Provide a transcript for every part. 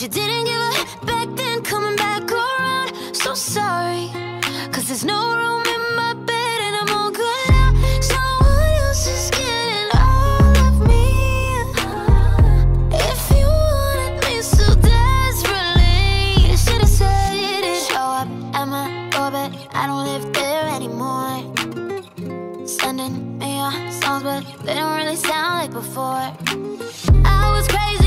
you didn't give a back then coming back around. So sorry. Cause there's no live there anymore. Sending me your songs but they don't really sound like before. I was crazy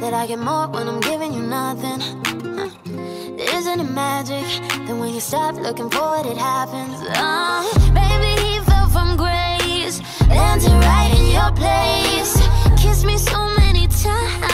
that I get more when I'm giving you nothing. Huh. Isn't it magic that when you stop looking for it, it happens? Uh, baby, he fell from grace, landed right in your place. Kissed me so many times.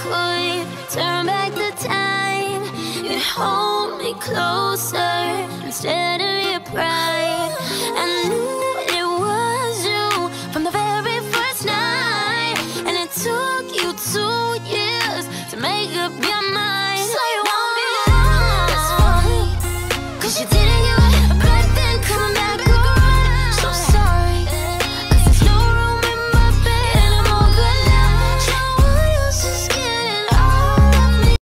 could turn back the time, and hold me closer instead of your pride. I knew it was you from the very first night, and it took you two years to make up your